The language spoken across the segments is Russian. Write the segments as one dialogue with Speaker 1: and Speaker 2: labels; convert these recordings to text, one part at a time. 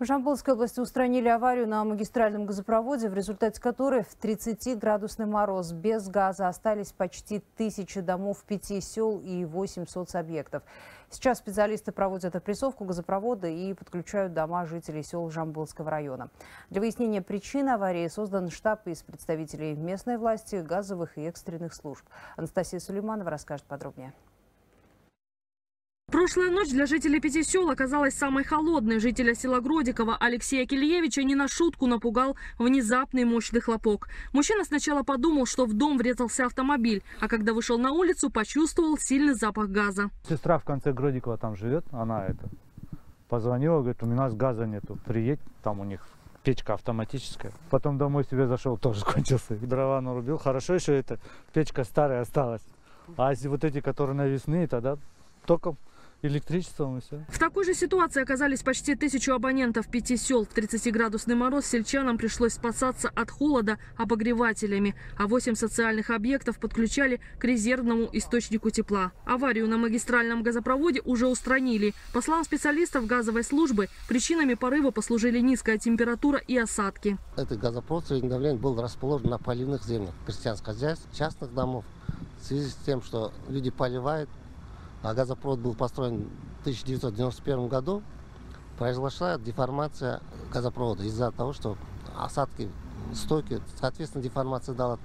Speaker 1: В Жамбылской области устранили аварию на магистральном газопроводе, в результате которой в 30-градусный мороз без газа остались почти тысячи домов пяти сел и 8 соцобъектов. Сейчас специалисты проводят опрессовку газопровода и подключают дома жителей сел Жамбылского района. Для выяснения причин аварии создан штаб из представителей местной власти, газовых и экстренных служб. Анастасия Сулейманова расскажет подробнее.
Speaker 2: Прошлая ночь для жителей пяти сел оказалась самой холодной. Жителя села Гродикова Алексея Кильевича не на шутку напугал внезапный мощный хлопок. Мужчина сначала подумал, что в дом врезался автомобиль, а когда вышел на улицу, почувствовал сильный запах газа.
Speaker 3: Сестра в конце Гродикова там живет, она это позвонила, говорит, у нас газа нету, приедь, там у них печка автоматическая. Потом домой себе зашел, тоже кончился. Дрова нарубил, хорошо еще эта печка старая осталась. А если вот эти, которые навесные, тогда током электричеством и все.
Speaker 2: В такой же ситуации оказались почти тысячу абонентов пяти сел. В 30-градусный мороз сельчанам пришлось спасаться от холода обогревателями, а 8 социальных объектов подключали к резервному источнику тепла. Аварию на магистральном газопроводе уже устранили. По словам специалистов газовой службы, причинами порыва послужили низкая температура и осадки.
Speaker 4: Этот газопровод среднего давления был расположен на поливных землях крестьянских хозяйств, частных домов. В связи с тем, что люди поливают, а газопровод был построен в 1991 году, произошла деформация газопровода из-за того, что осадки стойки, соответственно, деформация дала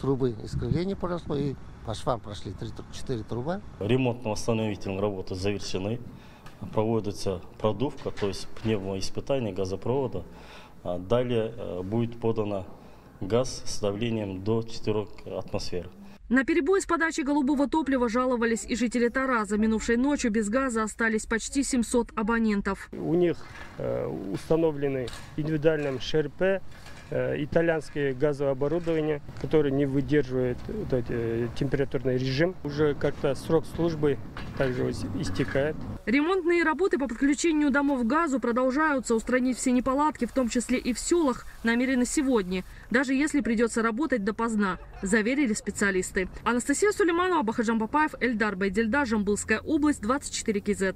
Speaker 4: трубы, искривление произошло, и по швам прошли 4 трубы.
Speaker 5: Ремонтно-восстановительные работы завершены. Проводится продувка, то есть пневмоиспытание газопровода. А далее э, будет подано газ с давлением до 4 атмосфер.
Speaker 2: На перебой с подачи голубого топлива жаловались и жители Тараза. Минувшей ночью без газа остались почти 700 абонентов.
Speaker 6: У них э, установлены индивидуальным ШРП, итальянское газовое оборудование, которое не выдерживает вот э, температурный режим. Уже как-то срок службы также истекает.
Speaker 2: Ремонтные работы по подключению домов к газу продолжаются. Устранить все неполадки, в том числе и в селах, намерены сегодня. Даже если придется работать допоздна, заверили специалисты. Анастасия Сулейманова, Бахаджан Папаев, Эльдар Байдельда, Жамбылская область, 24 КЗ.